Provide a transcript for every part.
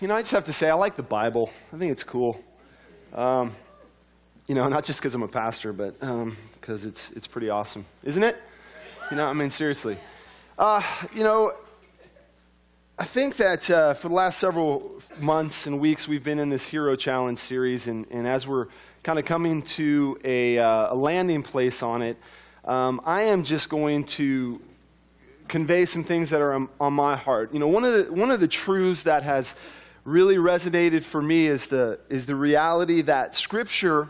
You know, I just have to say, I like the Bible. I think it's cool. Um, you know, not just because I'm a pastor, but because um, it's, it's pretty awesome. Isn't it? You know, I mean, seriously. Uh, you know, I think that uh, for the last several months and weeks, we've been in this Hero Challenge series, and, and as we're kind of coming to a, uh, a landing place on it, um, I am just going to convey some things that are on, on, my heart. You know, one of, the, one of the truths that has really resonated for me is the, is the reality that Scripture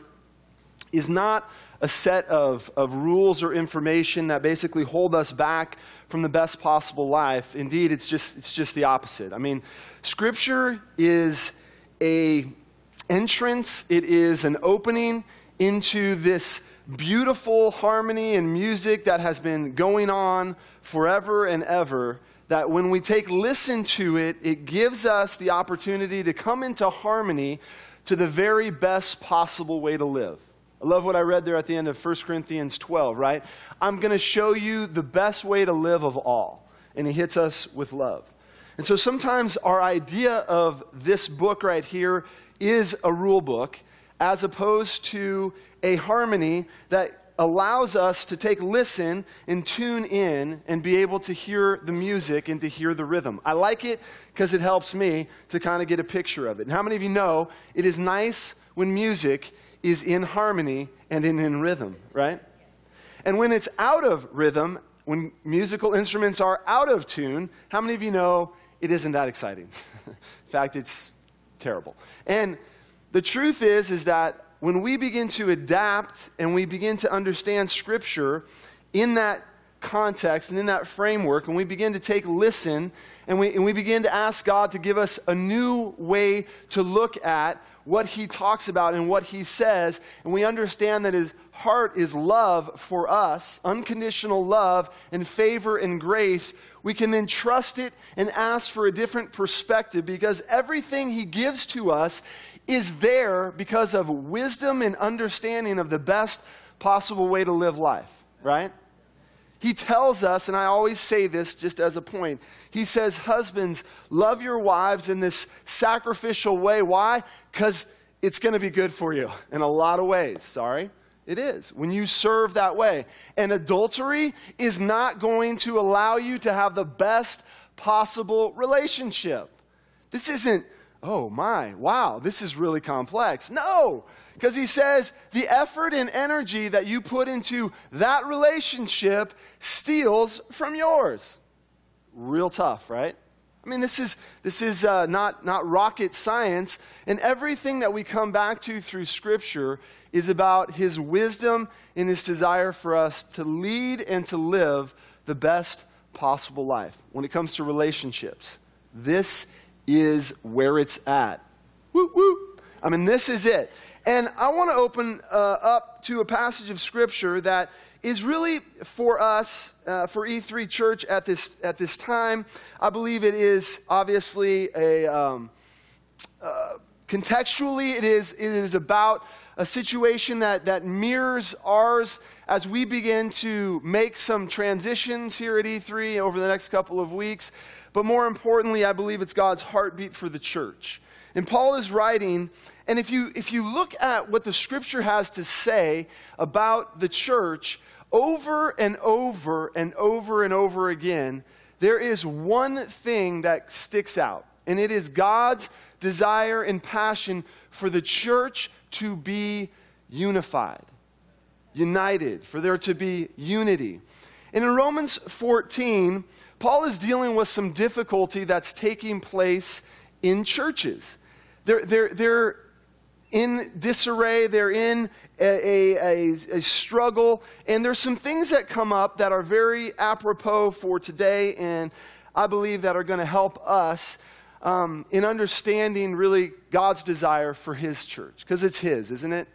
is not a set of, of rules or information that basically hold us back from the best possible life. Indeed, it's just, it's just the opposite. I mean, Scripture is a entrance, it is an opening into this beautiful harmony and music that has been going on forever and ever, that when we take listen to it, it gives us the opportunity to come into harmony to the very best possible way to live. I love what I read there at the end of 1 Corinthians 12, right? I'm going to show you the best way to live of all. And he hits us with love. And so sometimes our idea of this book right here is a rule book as opposed to a harmony that allows us to take listen and tune in and be able to hear the music and to hear the rhythm. I like it because it helps me to kind of get a picture of it. And how many of you know it is nice when music is in harmony and in, in rhythm, right? And when it's out of rhythm, when musical instruments are out of tune, how many of you know it isn't that exciting? in fact, it's terrible. And the truth is is that when we begin to adapt and we begin to understand Scripture in that context and in that framework, and we begin to take listen and we, and we begin to ask God to give us a new way to look at what He talks about and what He says, and we understand that His heart is love for us, unconditional love and favor and grace, we can then trust it and ask for a different perspective because everything He gives to us is there because of wisdom and understanding of the best possible way to live life, right? He tells us, and I always say this just as a point, he says, Husbands, love your wives in this sacrificial way. Why? Because it's going to be good for you in a lot of ways. Sorry. It is. When you serve that way. And adultery is not going to allow you to have the best possible relationship. This isn't oh my, wow, this is really complex. No, because he says the effort and energy that you put into that relationship steals from yours. Real tough, right? I mean, this is, this is uh, not, not rocket science, and everything that we come back to through Scripture is about His wisdom and His desire for us to lead and to live the best possible life when it comes to relationships. This is where it's at. Woo, woo. I mean, this is it. And I want to open uh, up to a passage of Scripture that is really for us, uh, for E3 Church at this, at this time. I believe it is obviously a, um, uh, contextually, it is, it is about a situation that, that mirrors ours as we begin to make some transitions here at E3 over the next couple of weeks. But more importantly, I believe it's God's heartbeat for the church. And Paul is writing, and if you, if you look at what the scripture has to say about the church, over and over and over and over again, there is one thing that sticks out, and it is God's desire and passion for the church to be unified, united, for there to be unity. And in Romans 14, Paul is dealing with some difficulty that's taking place in churches. They're, they're, they're in disarray, they're in a, a, a, struggle, and there's some things that come up that are very apropos for today, and I believe that are going to help us um, in understanding really God's desire for His church, because it's His, isn't it?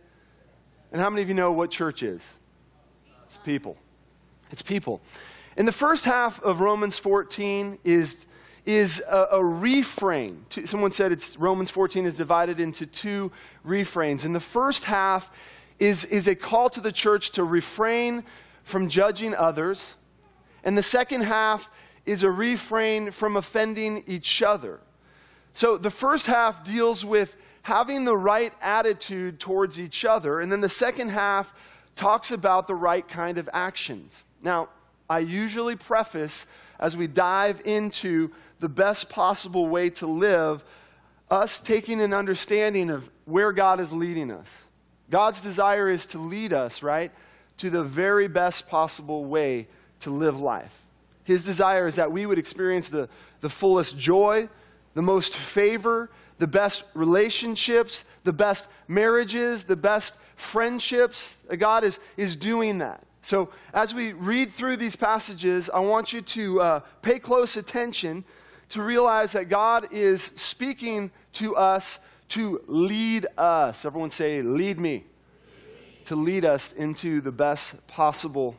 And how many of you know what church is? It's people. It's people. In the first half of Romans 14 is, is a, a refrain. Someone said it's Romans 14 is divided into two refrains. And the first half is, is a call to the church to refrain from judging others. And the second half is a refrain from offending each other. So the first half deals with having the right attitude towards each other, and then the second half talks about the right kind of actions. Now, I usually preface as we dive into the best possible way to live, us taking an understanding of where God is leading us. God's desire is to lead us, right, to the very best possible way to live life. His desire is that we would experience the, the fullest joy, the most favor, the best relationships, the best marriages, the best friendships. God is, is doing that. So, as we read through these passages, I want you to uh, pay close attention to realize that God is speaking to us to lead us. Everyone say, Lead me. To lead us into the best possible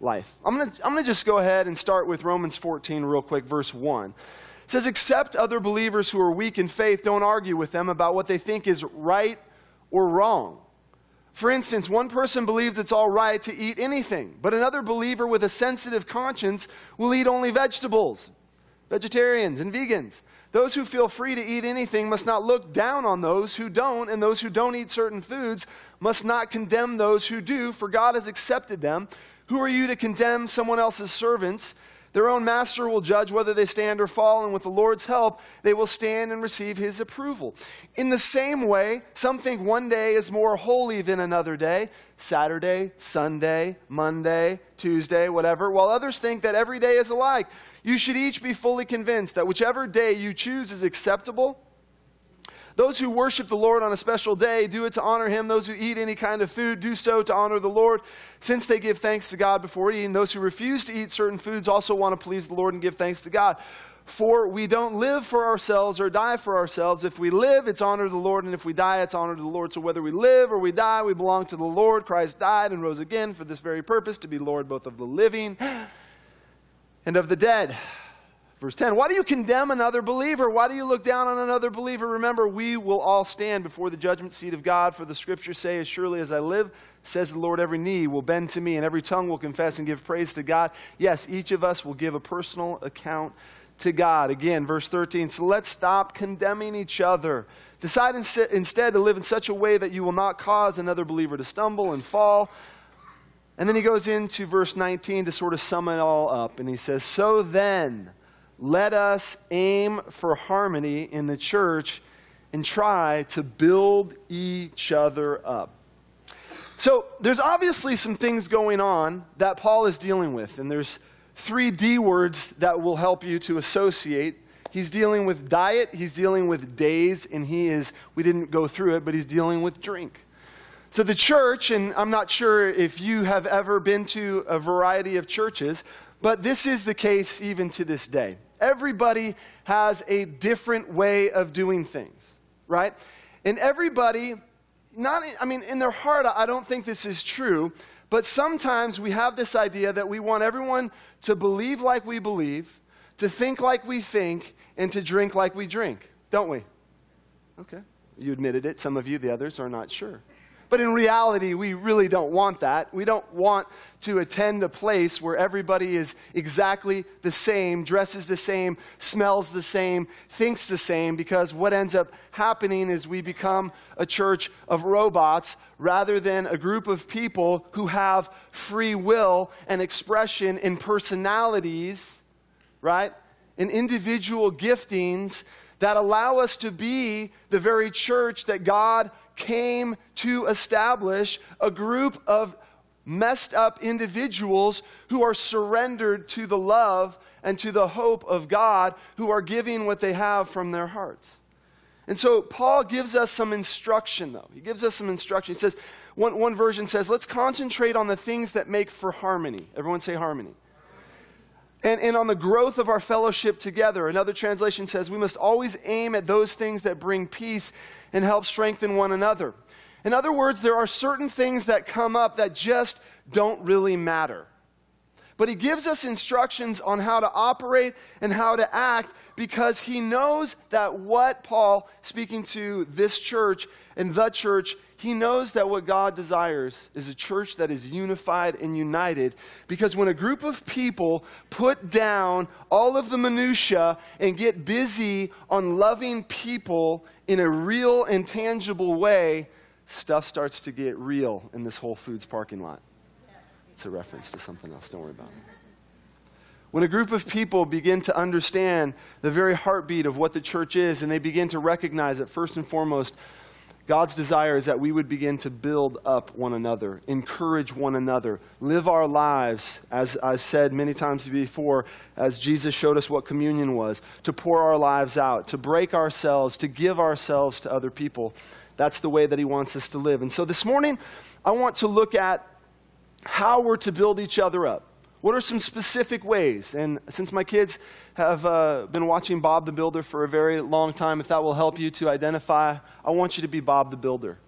life. I'm going to I'm going to just go ahead and start with Romans 14 real quick, verse 1. It says, Accept other believers who are weak in faith. Don't argue with them about what they think is right or wrong. For instance, one person believes it's all right to eat anything, but another believer with a sensitive conscience will eat only vegetables, vegetarians, and vegans. Those who feel free to eat anything must not look down on those who don't, and those who don't eat certain foods must not condemn those who do, for God has accepted them. Who are you to condemn someone else's servants? Their own master will judge whether they stand or fall, and with the Lord's help, they will stand and receive his approval. In the same way, some think one day is more holy than another day Saturday, Sunday, Monday, Tuesday, whatever, while others think that every day is alike. You should each be fully convinced that whichever day you choose is acceptable those who worship the Lord on a special day do it to honor him. Those who eat any kind of food do so to honor the Lord, since they give thanks to God before eating. Those who refuse to eat certain foods also want to please the Lord and give thanks to God. For we don't live for ourselves or die for ourselves. If we live, it's honor to the Lord, and if we die, it's honor to the Lord. So whether we live or we die, we belong to the Lord. Christ died and rose again for this very purpose, to be Lord both of the living and of the dead. Verse 10 Why do you condemn another believer? Why do you look down on another believer? Remember, we will all stand before the judgment seat of God, for the scriptures say, As surely as I live, says the Lord, every knee will bend to me, and every tongue will confess and give praise to God. Yes, each of us will give a personal account to God. Again, verse 13. So let's stop condemning each other. Decide instead to live in such a way that you will not cause another believer to stumble and fall. And then he goes into verse 19 to sort of sum it all up. And he says, So then, let us aim for harmony in the church and try to build each other up. So, there's obviously some things going on that Paul is dealing with, and there's three D words that will help you to associate. He's dealing with diet, he's dealing with days, and he is, we didn't go through it, but he's dealing with drink. So, the church, and I'm not sure if you have ever been to a variety of churches, but this is the case even to this day. Everybody has a different way of doing things, right? And everybody, not, I mean, in their heart, I don't think this is true, but sometimes we have this idea that we want everyone to believe like we believe, to think like we think, and to drink like we drink, don't we? Okay. You admitted it. Some of you, the others, are not sure. But in reality, we really don't want that. We don't want to attend a place where everybody is exactly the same, dresses the same, smells the same, thinks the same, because what ends up happening is we become a church of robots rather than a group of people who have free will and expression in personalities, right? In individual giftings that allow us to be the very church that God came to establish a group of messed up individuals who are surrendered to the love and to the hope of God, who are giving what they have from their hearts. And so Paul gives us some instruction, though. He gives us some instruction. He says, one, one version says, let's concentrate on the things that make for harmony. Everyone say harmony. And, and on the growth of our fellowship together. Another translation says, we must always aim at those things that bring peace and help strengthen one another. In other words, there are certain things that come up that just don't really matter. But he gives us instructions on how to operate and how to act because he knows that what Paul, speaking to this church and the church, he knows that what God desires is a church that is unified and united because when a group of people put down all of the minutiae and get busy on loving people in a real and tangible way, stuff starts to get real in this Whole Foods parking lot. It's a reference to something else, don't worry about it. When a group of people begin to understand the very heartbeat of what the church is and they begin to recognize that, first and foremost, God's desire is that we would begin to build up one another, encourage one another, live our lives, as I've said many times before, as Jesus showed us what communion was, to pour our lives out, to break ourselves, to give ourselves to other people. That's the way that He wants us to live. And so this morning, I want to look at how we're to build each other up. What are some specific ways? And since my kids have uh, been watching Bob the Builder for a very long time, if that will help you to identify, I want you to be Bob the Builder.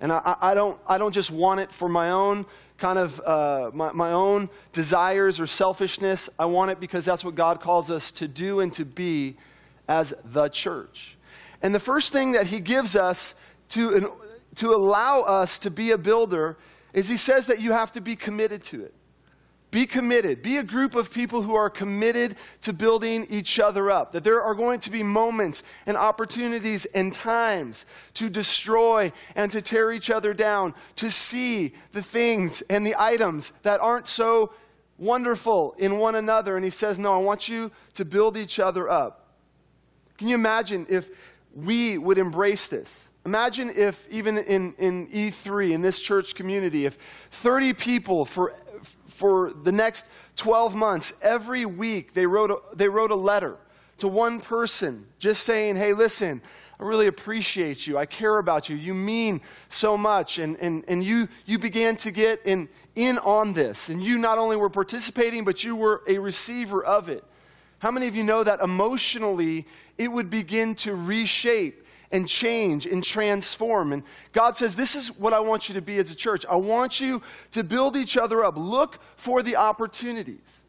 And I, I don't, I don't just want it for my own kind of uh, my, my own desires or selfishness. I want it because that's what God calls us to do and to be as the church. And the first thing that He gives us to, to allow us to be a builder is He says that you have to be committed to it. Be committed. Be a group of people who are committed to building each other up. That there are going to be moments and opportunities and times to destroy and to tear each other down, to see the things and the items that aren't so wonderful in one another. And he says, No, I want you to build each other up. Can you imagine if we would embrace this? Imagine if, even in, in E3, in this church community, if 30 people for for the next 12 months, every week they wrote a, they wrote a letter to one person just saying, hey, listen, I really appreciate you. I care about you. You mean so much. And, and, and you, you began to get in, in on this. And you not only were participating, but you were a receiver of it. How many of you know that emotionally it would begin to reshape and change and transform. And God says, This is what I want you to be as a church. I want you to build each other up. Look for the opportunities.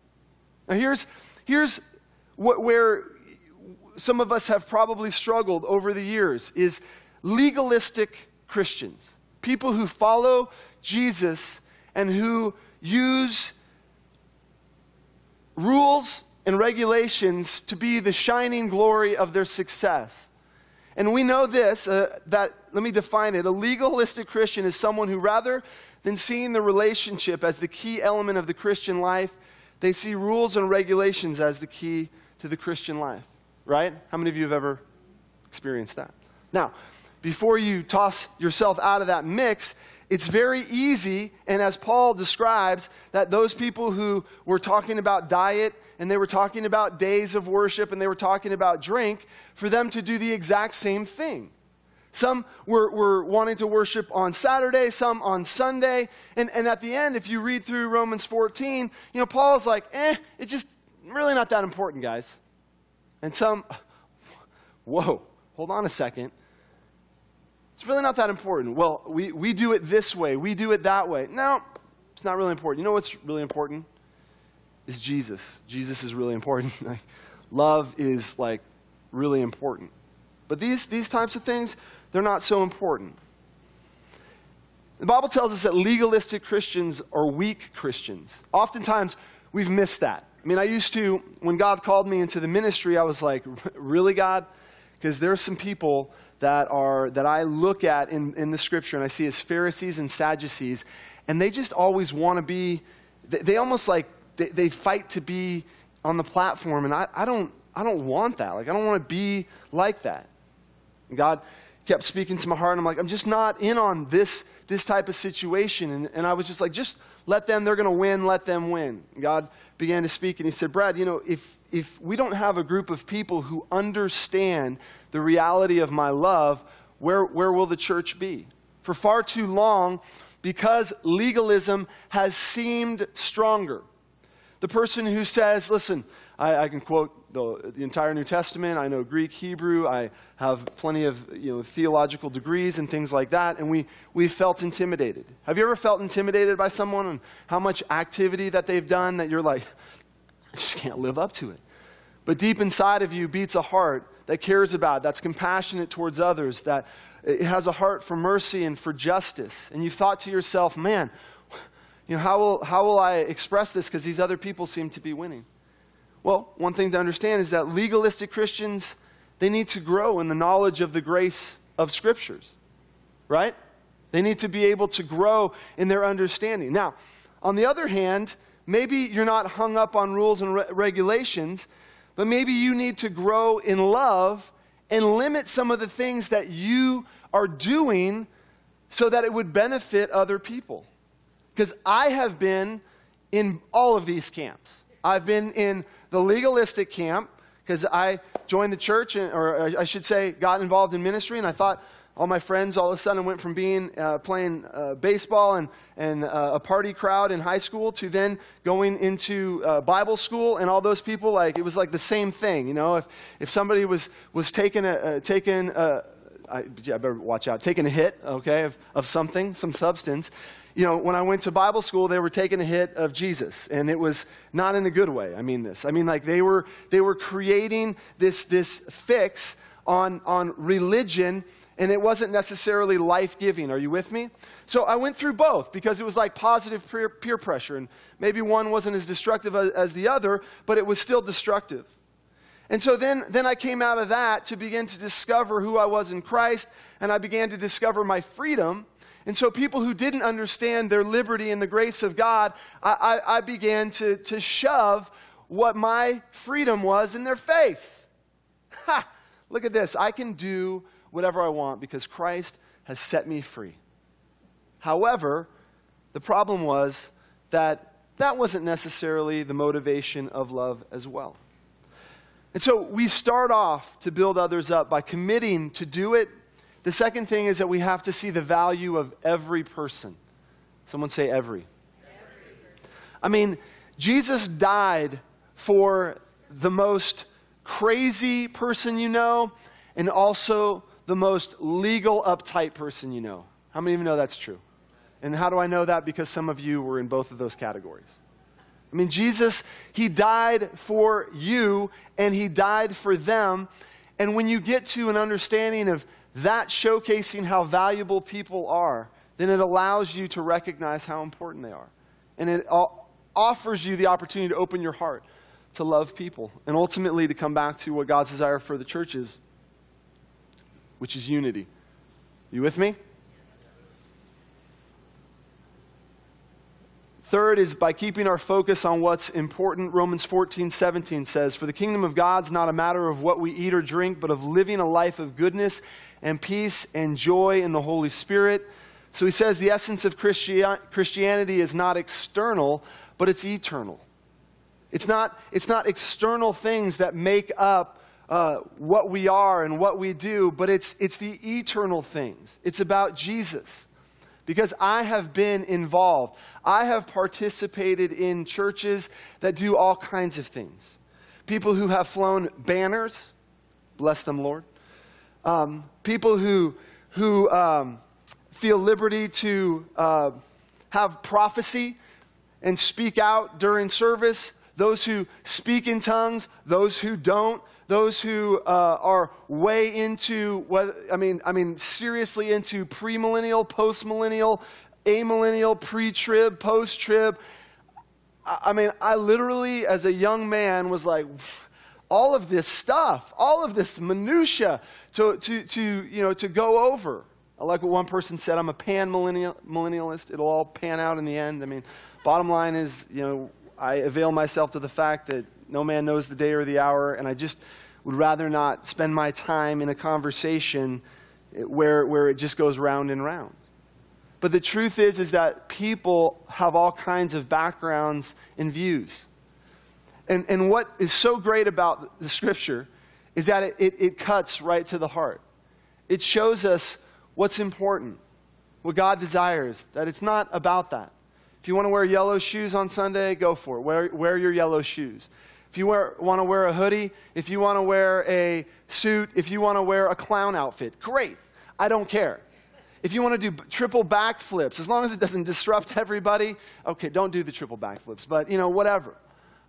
Now, here's, here's what, where some of us have probably struggled over the years is legalistic Christians. People who follow Jesus and who use rules and regulations to be the shining glory of their success. And we know this uh, that, let me define it. A legalistic Christian is someone who, rather than seeing the relationship as the key element of the Christian life, they see rules and regulations as the key to the Christian life. Right? How many of you have ever experienced that? Now, before you toss yourself out of that mix, it's very easy, and as Paul describes, that those people who were talking about diet and they were talking about days of worship and they were talking about drink, for them to do the exact same thing. Some were, were wanting to worship on Saturday, some on Sunday. And, and at the end, if you read through Romans 14, you know, Paul's like, eh, it's just really not that important, guys. And some, whoa, hold on a second. It's really not that important. Well, we, we do it this way, we do it that way. No, it's not really important. You know what's really important? Is Jesus. Jesus is really important. Love is like really important. But these, these types of things, they're not so important. The Bible tells us that legalistic Christians are weak Christians. Oftentimes, we've missed that. I mean, I used to, when God called me into the ministry, I was like, really, God? Because there are some people that, are, that I look at in, in the scripture and I see as Pharisees and Sadducees, and they just always want to be, they, they almost like they, they fight to be on the platform, and I, I, don't, I don't want that. Like, I don't want to be like that. And God kept speaking to my heart, and I'm like, I'm just not in on this, this type of situation. And, and I was just like, just let them, they're going to win, let them win. And God began to speak, and He said, Brad, you know, if, if we don't have a group of people who understand the reality of my love, where, where will the church be? For far too long, because legalism has seemed stronger the person who says, listen, I, I can quote the, the, entire New Testament. I know Greek, Hebrew. I have plenty of you know, theological degrees and things like that. And we, we felt intimidated. Have you ever felt intimidated by someone and how much activity that they've done that you're like, I just can't live up to it? But deep inside of you beats a heart that cares about, that's compassionate towards others, that it has a heart for mercy and for justice. And you thought to yourself, man, you know, how will, how will I express this because these other people seem to be winning? Well, one thing to understand is that legalistic Christians, they need to grow in the knowledge of the grace of scriptures, right? They need to be able to grow in their understanding. Now, on the other hand, maybe you're not hung up on rules and re- regulations, but maybe you need to grow in love and limit some of the things that you are doing so that it would benefit other people. Because I have been in all of these camps. I've been in the legalistic camp because I joined the church, and, or I should say, got involved in ministry, and I thought all my friends all of a sudden went from being uh, playing uh, baseball and, and uh, a party crowd in high school to then going into uh, bible school and all those people like it was like the same thing you know if, if somebody was, was taking a, taking a, I, yeah, I better watch out taking a hit okay of, of something some substance you know, when I went to Bible school, they were taking a hit of Jesus, and it was not in a good way. I mean this. I mean, like they were they were creating this this fix on on religion, and it wasn't necessarily life giving. Are you with me? So I went through both because it was like positive peer, peer pressure, and maybe one wasn't as destructive as, as the other, but it was still destructive. And so then, then I came out of that to begin to discover who I was in Christ, and I began to discover my freedom and so, people who didn't understand their liberty and the grace of God, I, I, I began to, to shove what my freedom was in their face. Ha! Look at this. I can do whatever I want because Christ has set me free. However, the problem was that that wasn't necessarily the motivation of love as well. And so we start off to build others up by committing to do it the second thing is that we have to see the value of every person. Someone say every. every. I mean, Jesus died for the most crazy person you know and also the most legal, uptight person you know. How many of you know that's true? And how do I know that? Because some of you were in both of those categories. I mean, Jesus, He died for you and He died for them. And when you get to an understanding of that showcasing how valuable people are, then it allows you to recognize how important they are. And it offers you the opportunity to open your heart to love people and ultimately to come back to what God's desire for the church is, which is unity. You with me? Third is by keeping our focus on what's important. Romans 14, 17 says, For the kingdom of God's not a matter of what we eat or drink, but of living a life of goodness and peace and joy in the Holy Spirit. So he says the essence of Christianity is not external, but it's eternal. It's not, it's not external things that make up uh, what we are and what we do, but it's, it's the eternal things. It's about Jesus. Because I have been involved, I have participated in churches that do all kinds of things. People who have flown banners, bless them, Lord um, people who, who um, feel liberty to uh, have prophecy and speak out during service, those who speak in tongues, those who don't, those who uh, are way into I mean, I mean seriously into premillennial, postmillennial, amillennial, pre-trib, post-trib. I, I mean, I literally, as a young man, was like, all of this stuff, all of this minutia to, to, to, you know, to go over. I like what one person said, I'm a pan millennialist. It'll all pan out in the end. I mean, bottom line is, you know, I avail myself to the fact that no man knows the day or the hour, and I just would rather not spend my time in a conversation eh, where, where it just goes round and round. But the truth is, is that people have all kinds of backgrounds and views. And, and what is so great about the scripture is that it, it, it cuts right to the heart. It shows us what's important, what God desires, that it's not about that. If you want to wear yellow shoes on Sunday, go for it. Wear, wear your yellow shoes. If you wear, want to wear a hoodie, if you want to wear a suit, if you want to wear a clown outfit, great. I don't care. If you want to do triple backflips, as long as it doesn't disrupt everybody, okay, don't do the triple backflips, but you know, whatever.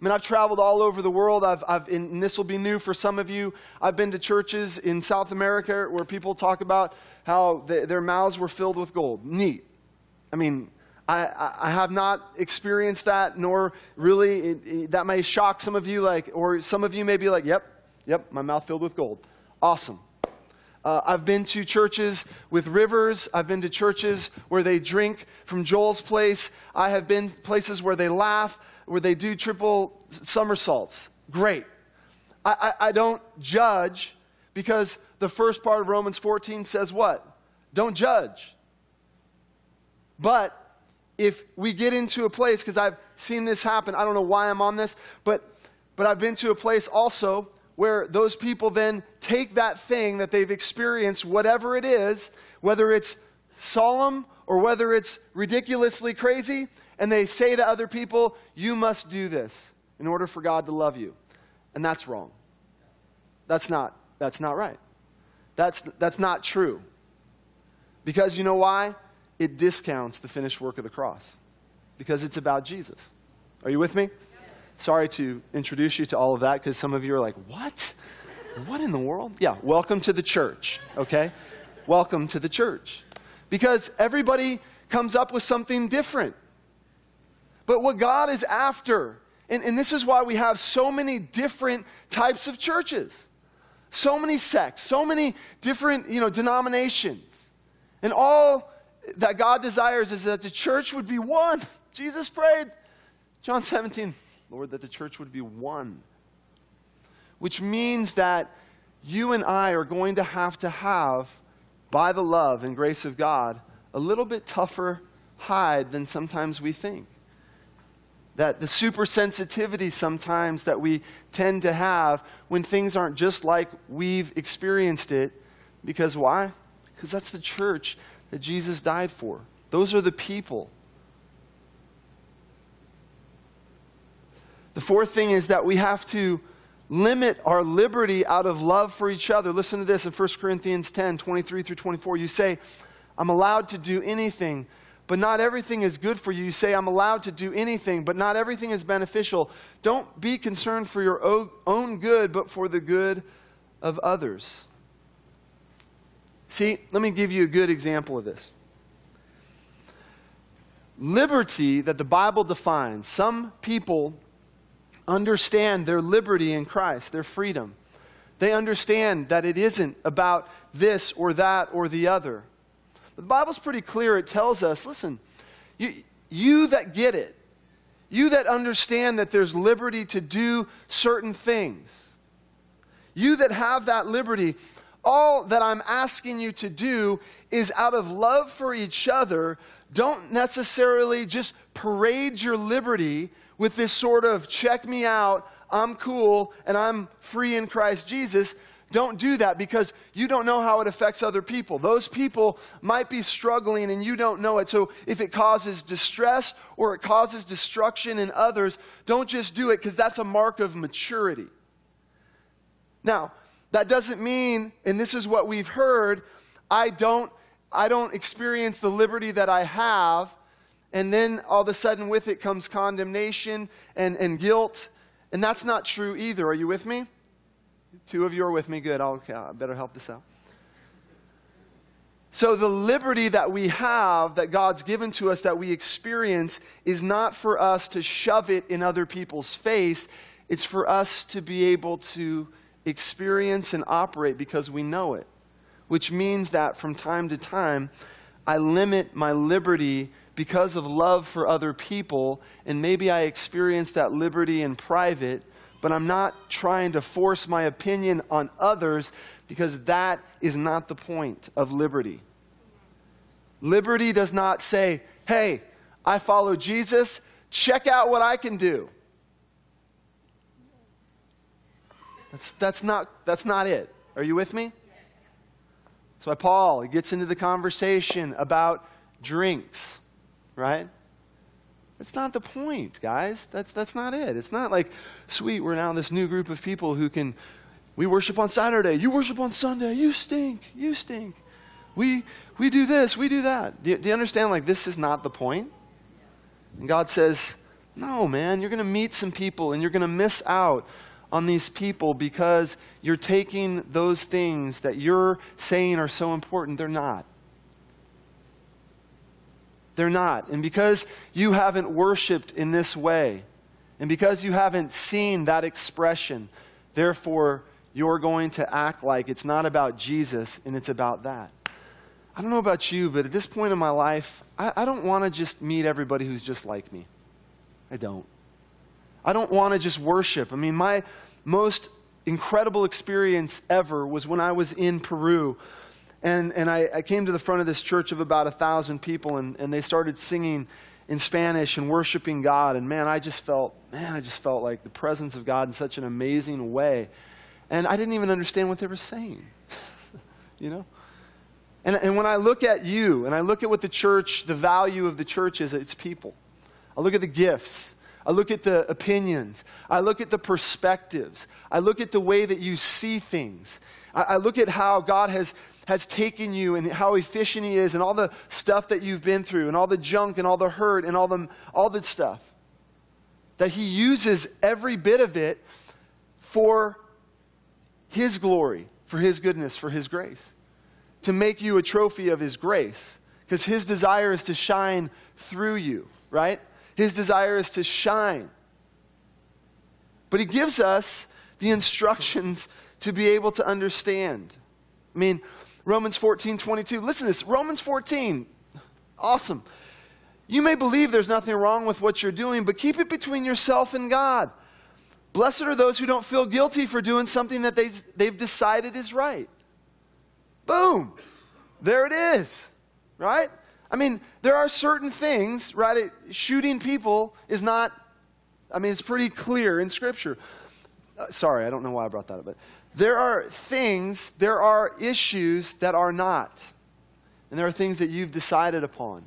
Mean, I've traveled all over the world. I've, I've, and this will be new for some of you. I've been to churches in South America where people talk about how their mouths were filled with gold. Neat. I mean, I, I have not experienced that, nor really, it, it, that may shock some of you, like, or some of you may be like, yep, yep, my mouth filled with gold. Awesome. Uh, I've been to churches with rivers. I've been to churches where they drink from Joel's place. I have been places where they laugh where they do triple somersaults. Great. I, I, I don't judge because the first part of Romans 14 says what? Don't judge. But if we get into a place, because I've seen this happen, I don't know why I'm on this, but, but I've been to a place also where those people then take that thing that they've experienced, whatever it is, whether it's solemn or whether it's ridiculously crazy, and they say to other people, You must do this in order for God to love you. And that's wrong. That's not, that's not right. That's, that's not true. Because you know why? It discounts the finished work of the cross. Because it's about Jesus. Are you with me? Sorry to introduce you to all of that because some of you are like, What? What in the world? Yeah, welcome to the church, okay? welcome to the church. Because everybody comes up with something different. But what God is after, and, and this is why we have so many different types of churches, so many sects, so many different you know, denominations. And all that God desires is that the church would be one. Jesus prayed, John 17, Lord, that the church would be one. Which means that you and I are going to have to have, by the love and grace of God, a little bit tougher hide than sometimes we think that the supersensitivity sometimes that we tend to have when things aren't just like we've experienced it. Because why? Because that's the church that Jesus died for. Those are the people. The fourth thing is that we have to limit our liberty out of love for each other. Listen to this in 1 Corinthians 10 23 through 24. You say, I'm allowed to do anything but not everything is good for you. You say, I'm allowed to do anything, but not everything is beneficial. Don't be concerned for your own good, but for the good of others. See, let me give you a good example of this. Liberty that the Bible defines, some people understand their liberty in Christ, their freedom. They understand that it isn't about this or that or the other. The Bible's pretty clear. It tells us listen, you, you that get it, you that understand that there's liberty to do certain things, you that have that liberty, all that I'm asking you to do is out of love for each other, don't necessarily just parade your liberty with this sort of check me out, I'm cool, and I'm free in Christ Jesus. Don't do that because you don't know how it affects other people. Those people might be struggling and you don't know it. So if it causes distress or it causes destruction in others, don't just do it because that's a mark of maturity. Now, that doesn't mean, and this is what we've heard, I don't, I don't experience the liberty that I have, and then all of a sudden with it comes condemnation and, and guilt. And that's not true either. Are you with me? Two of you are with me. Good. I'll, I better help this out. So, the liberty that we have, that God's given to us, that we experience, is not for us to shove it in other people's face. It's for us to be able to experience and operate because we know it. Which means that from time to time, I limit my liberty because of love for other people, and maybe I experience that liberty in private but I'm not trying to force my opinion on others because that is not the point of liberty. Liberty does not say, hey, I follow Jesus, check out what I can do. That's, that's, not, that's not it. Are you with me? Why Paul gets into the conversation about drinks, right? That's not the point, guys. That's, that's not it. It's not like, sweet, we're now this new group of people who can, we worship on Saturday, you worship on Sunday, you stink, you stink. We, we do this, we do that. Do you, do you understand? Like, this is not the point. And God says, No, man, you're going to meet some people and you're going to miss out on these people because you're taking those things that you're saying are so important. They're not. They're not. And because you haven't worshiped in this way, and because you haven't seen that expression, therefore, you're going to act like it's not about Jesus and it's about that. I don't know about you, but at this point in my life, I, I don't want to just meet everybody who's just like me. I don't. I don't want to just worship. I mean, my most incredible experience ever was when I was in Peru. And, and I, I came to the front of this church of about a thousand people, and, and they started singing in Spanish and worshiping God. And man, I just felt, man, I just felt like the presence of God in such an amazing way. And I didn't even understand what they were saying, you know? And, and when I look at you and I look at what the church, the value of the church is, it's people. I look at the gifts. I look at the opinions. I look at the perspectives. I look at the way that you see things. I, I look at how God has, has taken you and how efficient He is and all the stuff that you've been through and all the junk and all the hurt and all the, all the stuff. That He uses every bit of it for His glory, for His goodness, for His grace. To make you a trophy of His grace. Because His desire is to shine through you, right? His desire is to shine. But He gives us the instructions to be able to understand. I mean, Romans 14, 22. Listen to this Romans 14. Awesome. You may believe there's nothing wrong with what you're doing, but keep it between yourself and God. Blessed are those who don't feel guilty for doing something that they, they've decided is right. Boom. There it is. Right? I mean, there are certain things, right? Shooting people is not, I mean, it's pretty clear in Scripture. Uh, sorry, I don't know why I brought that up, but there are things, there are issues that are not. And there are things that you've decided upon.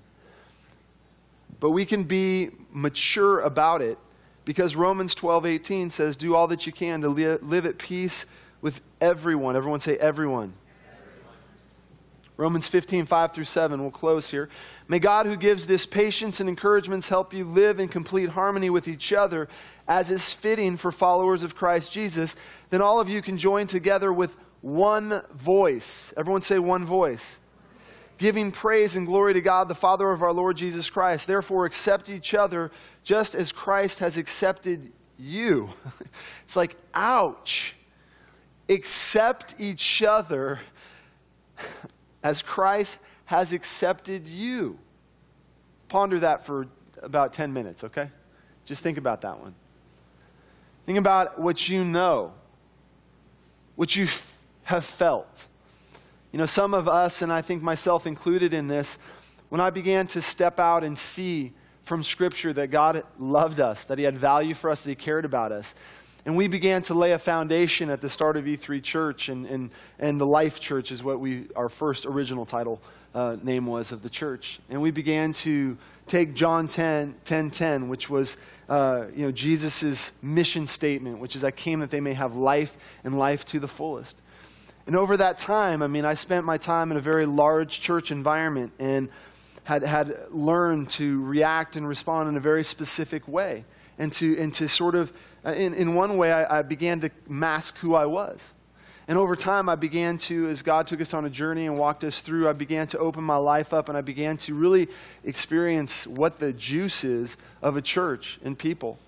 But we can be mature about it because Romans 12, 18 says, Do all that you can to li- live at peace with everyone. Everyone say, everyone. Romans 15, 5 through 7. We'll close here. May God, who gives this patience and encouragements, help you live in complete harmony with each other, as is fitting for followers of Christ Jesus. Then all of you can join together with one voice. Everyone say one voice. Giving praise and glory to God, the Father of our Lord Jesus Christ. Therefore, accept each other just as Christ has accepted you. it's like, ouch. Accept each other as Christ has accepted you. Ponder that for about 10 minutes, okay? Just think about that one. Think about what you know, what you f- have felt. You know, some of us, and I think myself included in this, when I began to step out and see from Scripture that God loved us, that He had value for us, that He cared about us, and we began to lay a foundation at the start of E3 Church, and, and, and the Life Church is what we, our first original title uh, name was of the church. And we began to take John 10, 10, 10 which was uh, you know, Jesus' mission statement, which is, I came that they may have life and life to the fullest. And over that time, I mean, I spent my time in a very large church environment and had, had learned to react and respond in a very specific way. And to, and to sort of uh, in, in one way, I, I began to mask who I was. And over time, I began to, as God took us on a journey and walked us through, I began to open my life up and I began to really experience what the juice is of a church and people.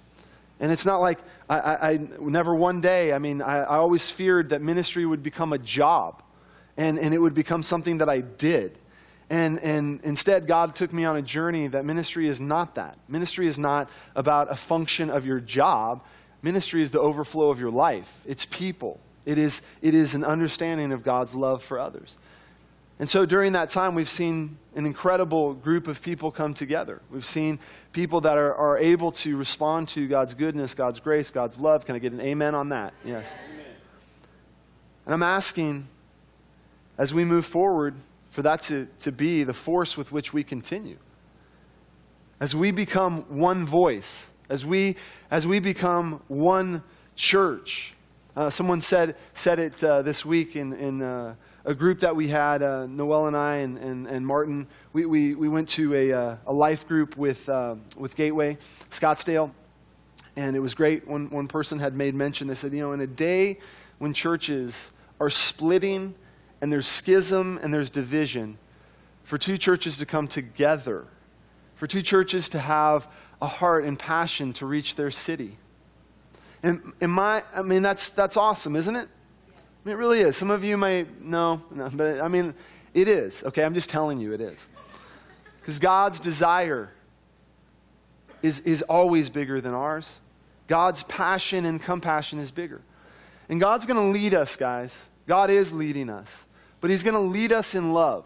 And it's not like I, I, I never one day, I mean, I, I always feared that ministry would become a job and, and it would become something that I did. And, and instead, God took me on a journey that ministry is not that. Ministry is not about a function of your job. Ministry is the overflow of your life, it's people, it is, it is an understanding of God's love for others. And so during that time, we've seen an incredible group of people come together. We've seen people that are, are able to respond to God's goodness, God's grace, God's love. Can I get an amen on that? Yes. Amen. And I'm asking, as we move forward, for that to, to be the force with which we continue. As we become one voice, as we, as we become one church. Uh, someone said, said it uh, this week in, in uh, a group that we had, uh, Noel and I and, and, and Martin, we, we, we went to a, uh, a life group with, uh, with Gateway, Scottsdale, and it was great. One, one person had made mention, they said, you know, in a day when churches are splitting and there's schism and there's division, for two churches to come together, for two churches to have a heart and passion to reach their city. And, and my, I mean, that's, that's awesome, isn't it? I mean, it really is. Some of you may, no, no, but I mean, it is. Okay, I'm just telling you it is. Because God's desire is, is always bigger than ours. God's passion and compassion is bigger. And God's going to lead us, guys. God is leading us. But He's going to lead us in love.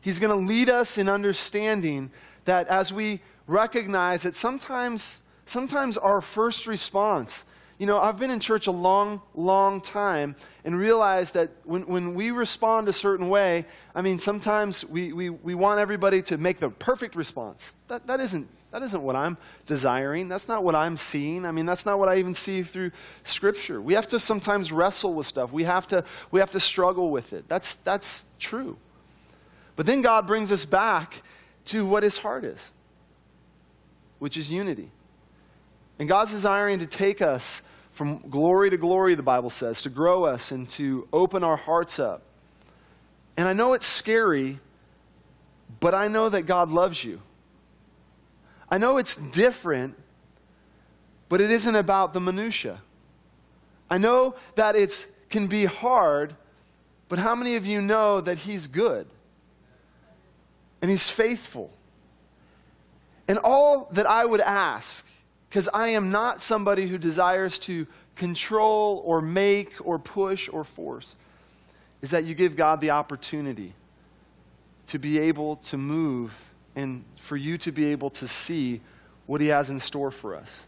He's going to lead us in understanding that as we recognize that sometimes, sometimes our first response you know, I've been in church a long, long time and realized that when, when we respond a certain way, I mean, sometimes we, we, we want everybody to make the perfect response. That, that, isn't, that isn't what I'm desiring. That's not what I'm seeing. I mean, that's not what I even see through Scripture. We have to sometimes wrestle with stuff, we have to, we have to struggle with it. That's, that's true. But then God brings us back to what His heart is, which is unity. And God's desiring to take us from glory to glory, the Bible says, to grow us and to open our hearts up. And I know it's scary, but I know that God loves you. I know it's different, but it isn't about the minutia. I know that it can be hard, but how many of you know that He's good and He's faithful? And all that I would ask because I am not somebody who desires to control or make or push or force, is that you give God the opportunity to be able to move and for you to be able to see what He has in store for us.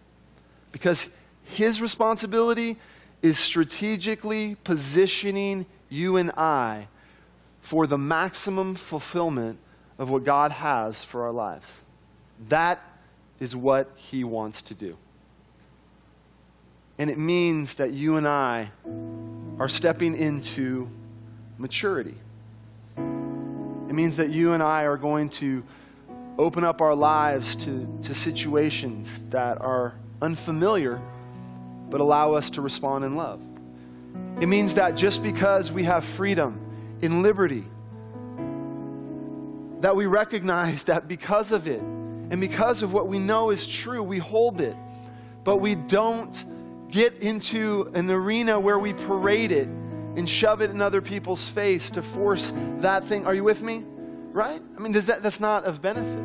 Because His responsibility is strategically positioning you and I for the maximum fulfillment of what God has for our lives. That is what he wants to do. And it means that you and I are stepping into maturity. It means that you and I are going to open up our lives to, to situations that are unfamiliar, but allow us to respond in love. It means that just because we have freedom in liberty, that we recognize that because of it, and because of what we know is true, we hold it. But we don't get into an arena where we parade it and shove it in other people's face to force that thing. Are you with me? Right? I mean, does that, that's not of benefit.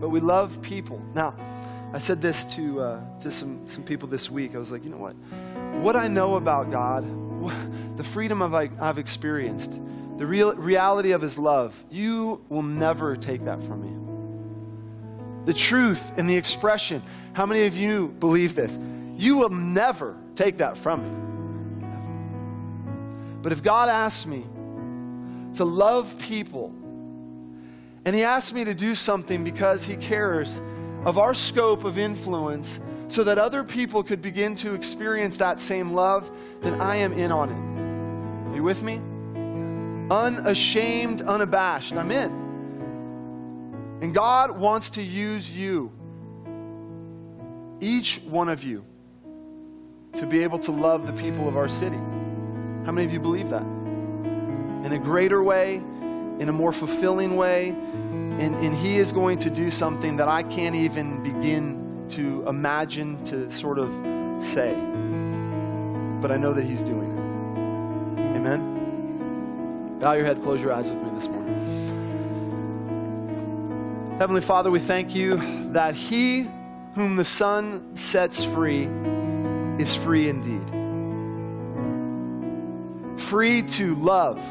But we love people. Now, I said this to, uh, to some, some people this week. I was like, you know what? What I know about God, the freedom of, I, I've experienced, the real, reality of His love, you will never take that from me the truth and the expression. How many of you believe this? You will never take that from me. Never. But if God asks me to love people, and He asked me to do something because He cares of our scope of influence so that other people could begin to experience that same love, then I am in on it. Are you with me? Unashamed, unabashed. I'm in. And God wants to use you, each one of you, to be able to love the people of our city. How many of you believe that? In a greater way, in a more fulfilling way, and, and He is going to do something that I can't even begin to imagine to sort of say. But I know that He's doing it. Amen? Bow your head, close your eyes with me this morning. Heavenly Father, we thank you that he whom the Son sets free is free indeed. Free to love,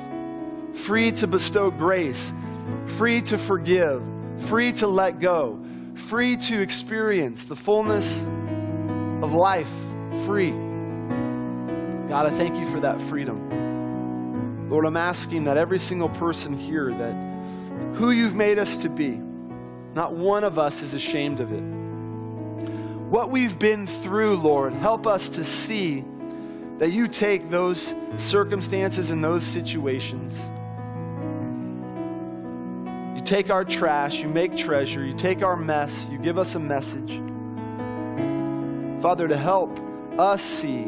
free to bestow grace, free to forgive, free to let go, free to experience the fullness of life, free. God, I thank you for that freedom. Lord, I'm asking that every single person here that who you've made us to be, not one of us is ashamed of it. What we've been through, Lord, help us to see that you take those circumstances and those situations. You take our trash, you make treasure, you take our mess, you give us a message. Father, to help us see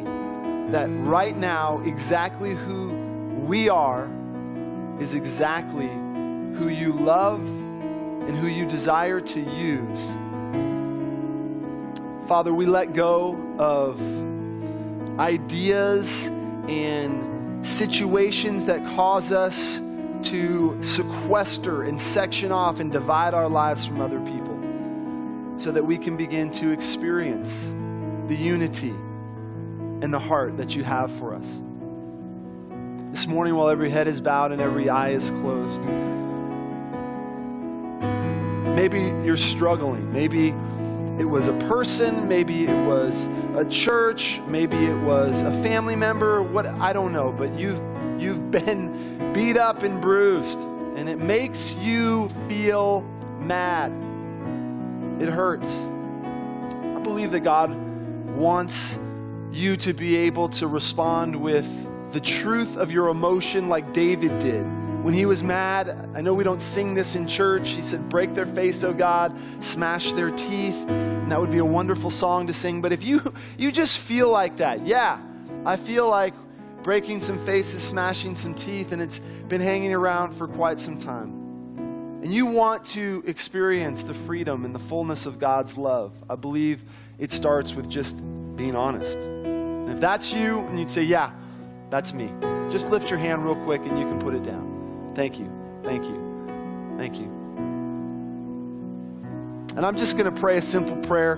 that right now, exactly who we are is exactly who you love and who you desire to use. Father, we let go of ideas and situations that cause us to sequester and section off and divide our lives from other people so that we can begin to experience the unity and the heart that you have for us. This morning, while every head is bowed and every eye is closed, maybe you're struggling. Maybe it was a person, maybe it was a church, maybe it was a family member, what I don't know, but you've you've been beat up and bruised and it makes you feel mad. It hurts. I believe that God wants you to be able to respond with the truth of your emotion like David did when he was mad, I know we don't sing this in church. He said, Break their face, O God, smash their teeth. And that would be a wonderful song to sing. But if you, you just feel like that, yeah, I feel like breaking some faces, smashing some teeth, and it's been hanging around for quite some time. And you want to experience the freedom and the fullness of God's love, I believe it starts with just being honest. And if that's you, and you'd say, Yeah, that's me, just lift your hand real quick and you can put it down. Thank you. Thank you. Thank you. And I'm just going to pray a simple prayer.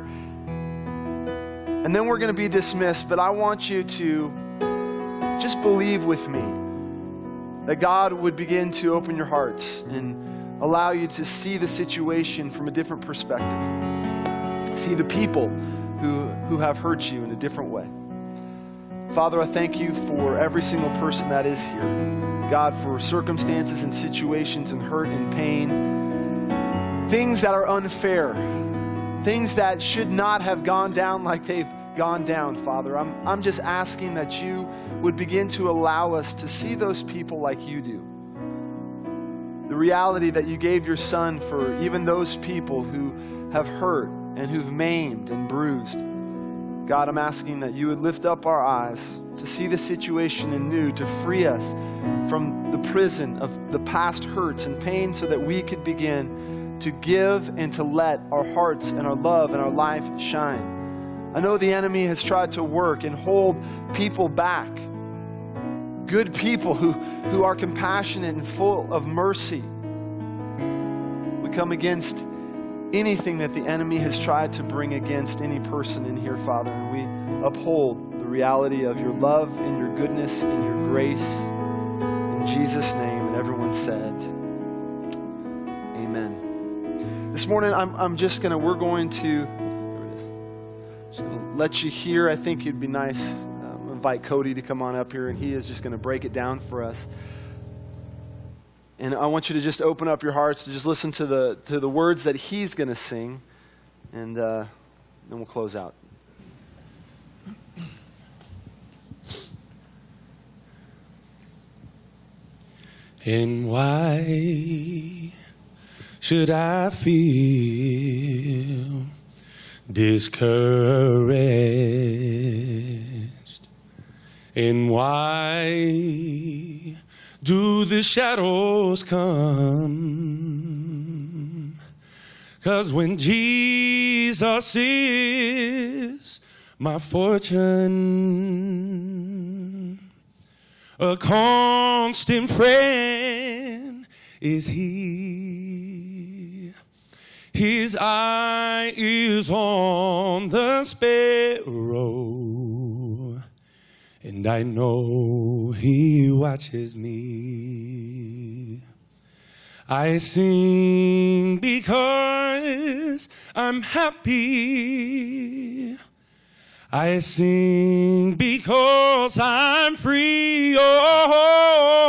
And then we're going to be dismissed. But I want you to just believe with me that God would begin to open your hearts and allow you to see the situation from a different perspective. See the people who, who have hurt you in a different way. Father, I thank you for every single person that is here. God, for circumstances and situations and hurt and pain, things that are unfair, things that should not have gone down like they've gone down, Father. I'm, I'm just asking that you would begin to allow us to see those people like you do. The reality that you gave your son for even those people who have hurt and who've maimed and bruised. God, I'm asking that you would lift up our eyes to see the situation anew, to free us from the prison of the past hurts and pain so that we could begin to give and to let our hearts and our love and our life shine. I know the enemy has tried to work and hold people back, good people who, who are compassionate and full of mercy. We come against anything that the enemy has tried to bring against any person in here, Father. And we uphold the reality of your love and your goodness and your grace. In Jesus' name, and everyone said, Amen. This morning, I'm, I'm just going to, we're going to, there it is. Just going to let you hear. I think it'd be nice. Invite Cody to come on up here, and he is just going to break it down for us. And I want you to just open up your hearts to just listen to the, to the words that he's going to sing. And uh, then we'll close out. And why should I feel discouraged? And why do the shadows come? Cause when Jesus is my fortune, a constant friend is he. His eye is on the sparrow and I know He watches me. I sing because I'm happy. I sing because I'm free. Oh,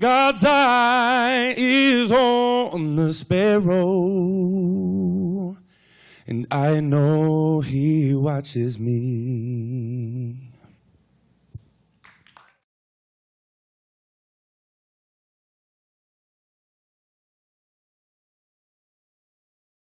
God's eye is on the sparrow, and I know He watches me.